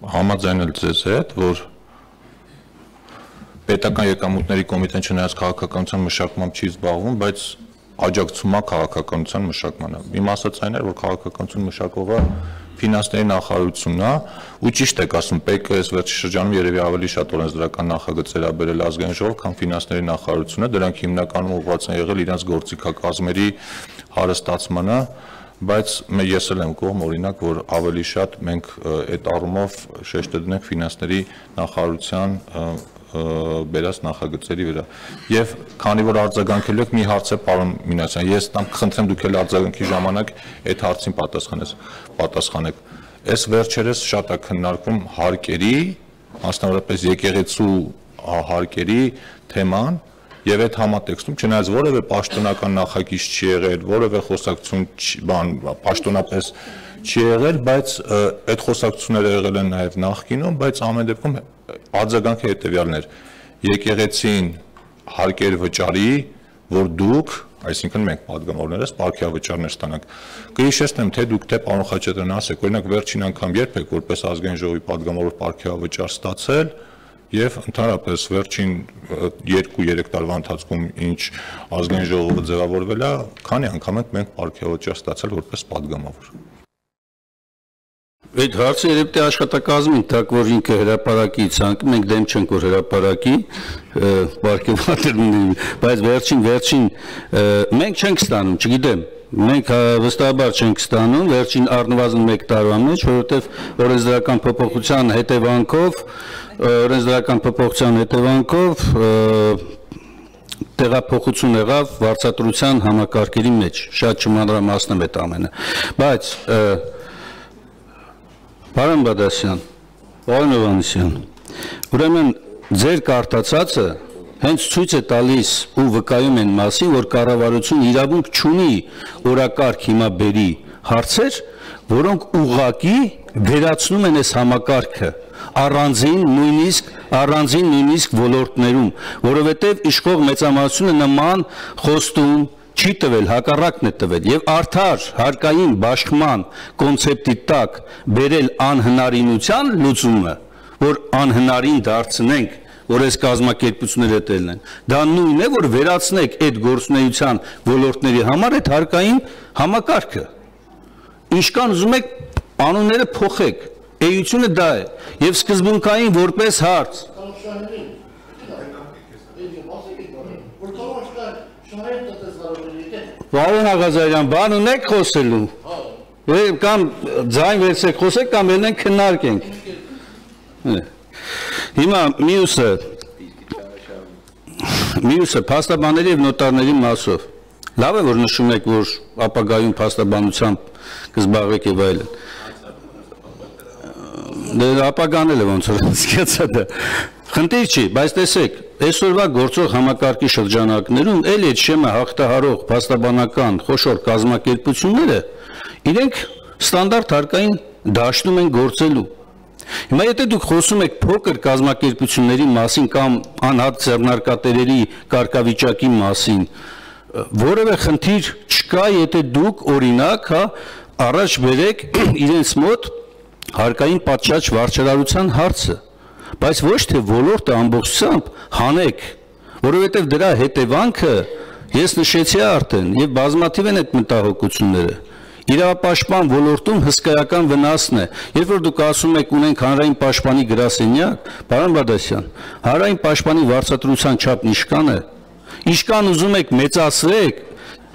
համաձայնել ձեզ հետ, որ պետական եկամուտների կոմիտեն չնայած քաղաքականության մշակմամբ չի զբաղվում, բայց աջակցում է քաղաքականության մշակմանը։ Իմ ասած այն էր, որ քաղաքականություն մշակողը ֆինանսների նախարարությունն է, ու ճիշտ եք ասում, ՊԿՍ վերջի շրջանում երևի ավելի շատ օրենսդրական նախագծեր ա բերել ազգային ժողով, քան ֆինանսների նախարարությունը, դրանք հիմնականում ուղղված են եղել իրենց գործիքակազմերի հարստացմանը, բայց ես էլ եմ կողմ օրինակ որ ավելի շատ մենք այդ առումով շեշտը դնենք ֆինանսների նախարարության բերած նախագծերի վրա։ Եվ քանի որ արձագանքելու եք մի հարց է պարոն Մինասյան, ես տամ խնդրեմ դուք էլ արձագանքի ժամանակ այդ հարցին պատասխանես, պատասխանեք։ Այս վերջերս շատ է քննարկվում հարկերի, մասնավորապես եկեղեցու հարկերի թեման, եւ այդ համատեքստում չնայած որևէ պաշտոնական նախագիծ չի եղել, որևէ խոսակցություն բան պաշտոնապես չի եղել, բայց այդ խոսակցությունները եղել են նաեւ նախկինում, բայց ամեն դեպքում արձագանքը հետեւյալն էր։ Եկեղեցին հարկեր վճարի, որ դուք այսինքն մենք падգամավորներս պարքիա վճարներ ստանանք։ Կհիշեցնեմ, թե դուք թե պարոն Խաչատրյան ասեք, օրինակ վերջին անգամ երբ եք որպես ազգային ժողովի падգամավոր պարքիա վճար ստացել, եւ ընդհանրապես վերջին 2-3 տարվա ընթացքում ինչ ազգային ժողովը ձևավորվել է, քանի անգամ ենք մենք արքեոլոգիա ստացել որպես падգամավոր։ Այդ հարցը երբ թե աշխատակազմին, դակ որ ինքը հրաապարակի ցանկ, մենք դեմ չենք որ հրաապարակի պարգևատրումների, բայց վերջին վերջին մենք չենք ստանում, չգիտեմ, մենք վստահաբար չենք ստանում վերջին առնվազն 1 տարվա մեջ որովհետև օրենսդրական փոփոխության հետևանքով օրենսդրական փոփոխության հետևանքով տեղափոխություն եղավ վարչատրության համակարգերի մեջ շատ չմանրամասնեմ այդ ամենը բայց և, Պարոն Բադասյան, պարոն Հովանեսյան, ուրեմն ձեր կարտացածը հենց ցույց է տալիս ու վկայում են մասին, որ կառավարություն իրավունք չունի օրակարգ հիմա բերի հարցեր, որոնք ուղակի վերացնում են այս համակարգը առանձին նույնիսկ առանձին նույնիսկ ոլորտներում, որովհետև իշխող մեծամասնությունը նման խոստում չի տվել, հակառակն է տվել եւ արդար հարկային բաշխման կոնցեպտի տակ բերել անհնարինության լուծումը, որ անհնարին դարձնենք որ այս կազմակերպությունները տելն են։ Դա նույնն է, որ վերացնեք այդ գործունեության ոլորտների համար այդ հարկային համակարգը։ Ինչքան ուզում եք անունները փոխեք։ Էությունը դա է։ Եվ սկզբունքային որպես հարց։ Վարոն Աղազարյան, բան ունեք խոսելու։ Եվ կամ ձայն վերցեք խոսեք կամ ելնենք քննարկենք։ Հիմա մյուսը մյուսը փաստաբանների եւ նոտարների մասով։ Լավ է որ նշում եք, որ ապագայում փաստաբանությամբ կզբաղվեք եւ այլն։ Դե ապագան էլ է ոնց որ սկացա դա։ Խնդիր չի, բայց տեսեք, այսօրվա գործող համակարգի շրջանակներում ել այդ շեմը հաղթահարող փաստաբանական խոշոր կազմակերպությունները իրենք ստանդարտ հարկային դաշնում են գործելու։ Հիմա եթե դուք խոսում եք փոքր կազմակերպությունների մասին կամ անհատ ձեռնարկատերերի կարգավիճակի մասին, որևէ խնդիր չկա, եթե դուք օրինակ, հա, առաջ բերեք իրենց մոտ հարկային պատշաճ վարչարարության հարցը բայց ոչ թե ոլորտը ամբողջությամբ հանեք, որովհետև դրա հետևանքը ես նշեցի արդեն եւ բազմաթիվ են այդ մտահոգությունները իրավապաշտպան ոլորտում հսկայական վնասն է։ Երբ որ դուք ասում եք ունենք հանրային պաշտպանի գրասենյակ, պարոն Բադասյան, հանրային պաշտպանի վարչատրության չափն իշքան է։ Իշքան ուզում եք մեծացրեք,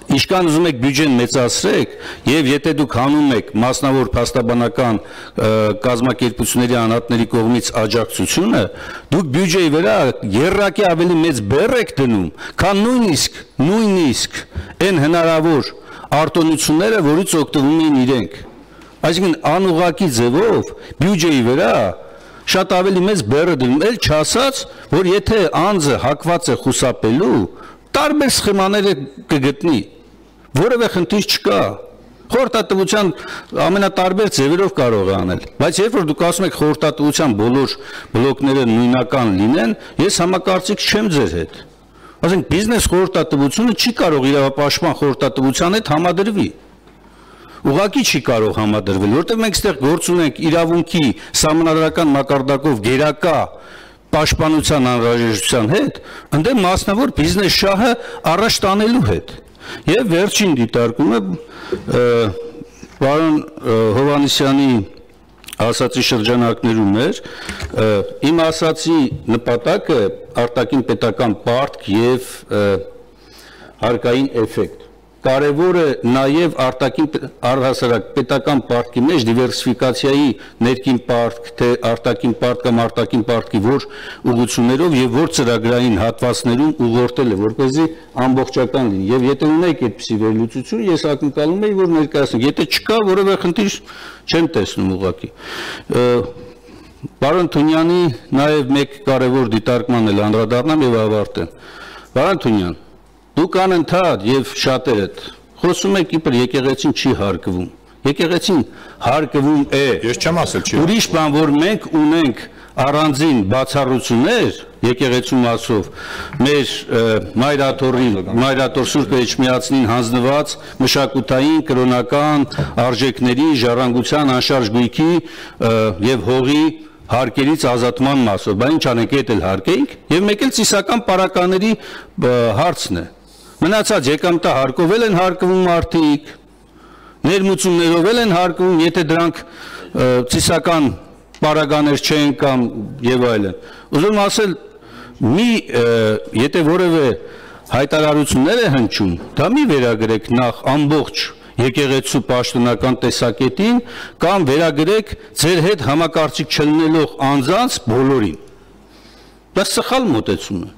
Ինչքան ուզում եք բյուջեն մեծացրեք եւ եթե դուք հանում եք մասնավոր փաստաբանական կազմակերպությունների անհատների կողմից աջակցությունը, դուք բյուջեի վրա երրակի ավելի մեծ բեռ եք դնում, քան նույնիսկ նույնիսկ այն հնարավոր արտոնությունները, որից օգտվում են իրենք։ Այսինքն անուղակի ձևով բյուջեի վրա շատ ավելի մեծ բեռը դնում, ել չասած, որ եթե անձը հակված է խուսափելու, տարբեր սխեմաներ կգտնի որևէ խնդիր չկա խորհրդատվության ամենատարբեր ձևերով կարող է անել բայց երբ որ դուք ասում եք խորհրդատվության բոլոր բլոկները նույնական լինեն ես համակարծիք չեմ ձեր հետ ասենք բիզնես խորհրդատվությունը չի կարող իրավապաշտպան խորհրդատվության հետ համադրվի ուղակի չի կարող համադրվել, որտեղ մենք այստեղ գործ ունենք իրավունքի համանadrական մակարդակով գերակա պաշտպանության անհրաժեշտության հետ, ընդդեմ մասնավոր բիզնես շահը առաջ տանելու հետ։ Եվ վերջին դիտարկումը պարոն Հովանիսյանի ասացի շրջանակներում էր իմ ասացի նպատակը արտաքին պետական պարտք եւ հարկային էֆեկտ կարևոր է նաև արտաքին առհասարակ պետական պարտքի մեջ դիվերսիֆիկացիայի ներքին պարտք, թե արտաքին պարտ կամ արտաքին պարտքի որ ուղություններով եւ որ ծրագրային հատվածներում ուղղորդել է, որպեսզի ամբողջական լինի։ Եվ եթե ունեք այդպիսի վերլուծություն, ես ակնկալում եի, որ ներկայացնեք։ Եթե չկա, որևէ խնդիր չեմ տեսնում ուղղակի։ Պարոն Թունյանի նաև մեկ կարևոր դիտարկման էլ անդրադառնամ եւ ավարտեմ։ Պարոն Թունյան, Դուք անընդհատ եւ շատերդ խոսում եք իբր եկեղեցին չի հարկվում։ Եկեղեցին հարկվում է։ Ես չեմ ասել չի։ Ուրիշ բան, որ մենք ունենք առանձին բացառություններ եկեղեցու մասով մեր մայրաթորի մայրաթոր Սուրբ Էջմիածնին հանձնված մշակութային կրոնական արժեքների ժառանգության անշարժ գույքի եւ հողի հարկերից ազատման մասով, բա ինչ անենք, այդ էլ հարկեինք, եւ մեկ էլ ծիսական պարականների հարցն է։ Մնացած եկամտա հարկովել են հարկվում մարդիկ, ներմուծումներով են հարկվում, եթե դրանք ծիսական պարագաներ չեն կամ եւ այլն։ Ուզում ասել մի եթե որևէ հայտարարություններ է հնչում, դա մի վերագրեք նախ ամբողջ եկեղեցու պաշտոնական տեսակետին կամ վերագրեք ձեր հետ համակարծիք չլինելով անձանց բոլորին։ Դա սխալ մոտեցում է։